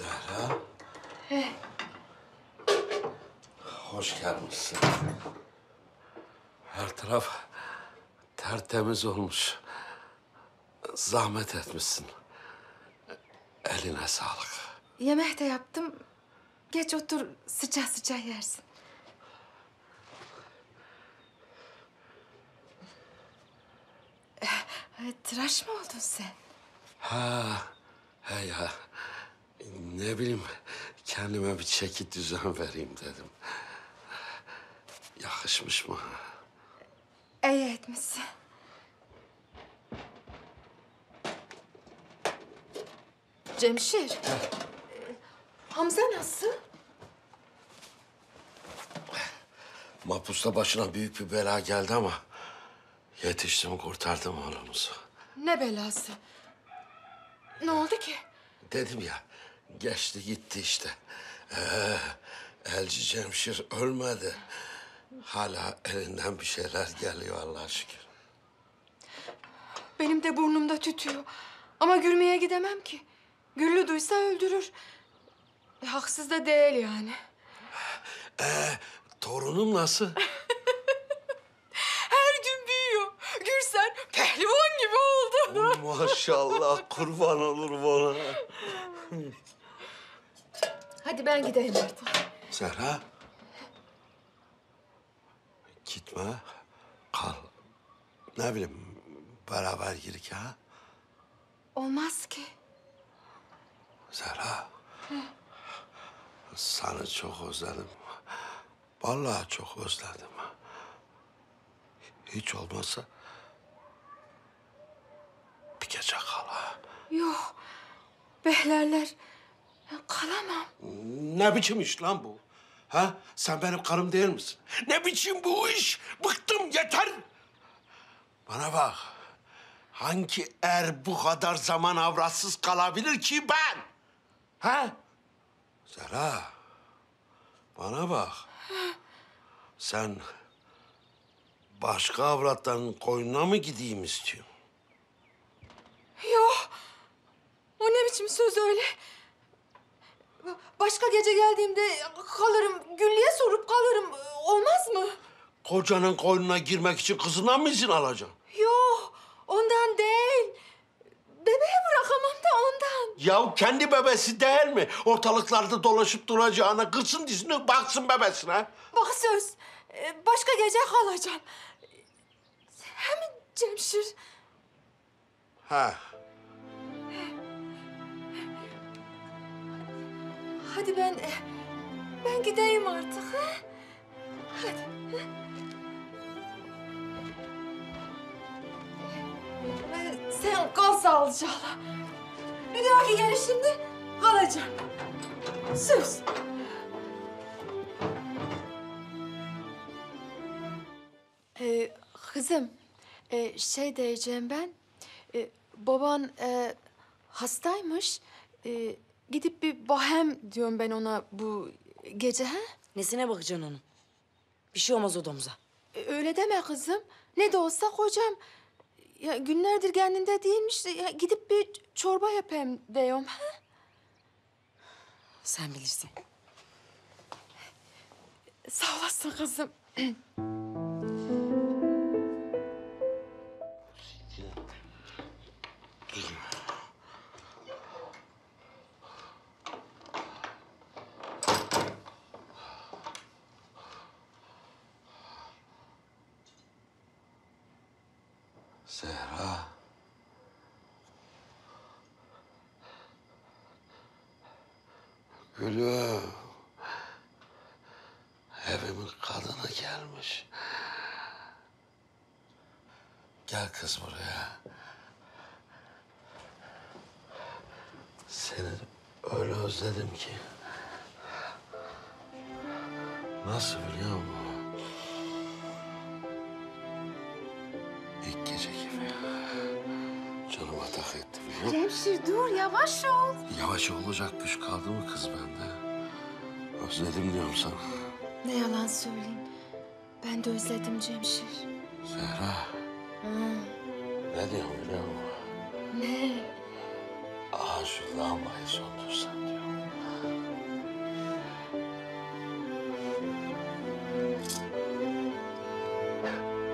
Zehra. Hoş gelmişsin. Her taraf tertemiz olmuş. Zahmet etmişsin. Eline sağlık. Yemek de yaptım. Geç otur sıcak sıcak yersin. Eh, Tıraş mı oldun sen? Ha, he ya. Ne bileyim, kendime bir çeki düzen vereyim dedim. Yakışmış mı? İyi etmişsin. Cemşir. e, Hamza nasıl? Mahpusta başına büyük bir bela geldi ama... ...yetiştim, kurtardım oğlumuzu. Ne belası? Ne oldu ki? Dedim ya, geçti gitti işte. Ee, Elci Cemşir ölmedi. Hala elinden bir şeyler geliyor Allah'a şükür. Benim de burnumda tütüyor. Ama gülmeye gidemem ki. Güllü duysa öldürür. E, haksız da değil yani. Torunum nasıl? Her gün büyüyor. Gürsen pehlivan gibi oldu. Maşallah kurban olur bana. Hadi ben gideyim artık. Zehra. Gitme. Kal. Ne bileyim beraber girik ha. Olmaz ki. Zehra. Seni çok özledim. Vallahi çok özledim. Hiç olmazsa bir gece kal ha. Yok. Behlerler. Kalamam. Ne biçim iş lan bu? Ha? Sen benim karım değil misin? Ne biçim bu iş? Bıktım yeter. Bana bak. Hangi er bu kadar zaman avratsız kalabilir ki ben? Ha? Zara. Bana bak. Sen başka avratların koynuna mı gideyim istiyorsun? Yok. O ne biçim söz öyle? Başka gece geldiğimde kalırım. Güllü'ye sorup kalırım. Olmaz mı? Kocanın koynuna girmek için kızından mı izin alacaksın? Yok. Ondan değil. Bebeği bırakamam da ondan. Ya kendi bebesi değil mi? Ortalıklarda dolaşıp duracağına kırsın dizini baksın bebesine. Bak söz. e, Başka gece kalacağım. Hem Cemşir. Ha. Hadi ben... e, Ben gideyim artık. Ha? Hadi. E, Sen kal sağlıcakla. Bir dahaki gelişimde kalacağım. Söz. Ee, kızım, e, şey diyeceğim ben. E, baban e, hastaymış. E, gidip bir bahem diyorum ben ona bu gece ha? Nesine bakacaksın onun? Bir şey olmaz o domuza. E, öyle deme kızım. Ne de olsa kocam. Ya günlerdir kendinde değilmiş. Ya, gidip bir çorba yapayım diyorum. Ha? Sen bilirsin. Sağ olasın kızım. Zehra. Gülüm. Evimin kadını gelmiş. Gel kız buraya. Seni öyle özledim ki. Nasıl biliyor musun? İlk gece gibi. Canıma tak etti biliyor musun? Cemşir dur yavaş ol. Yavaş olacak güç kaldı mı kız bende? Özledim diyorum sana. Ne yalan söyleyeyim. Ben de özledim Cemşir. Zehra. Ne diyorum biliyor musun? Ne? Aa şu lambayı söndürsen diyorum.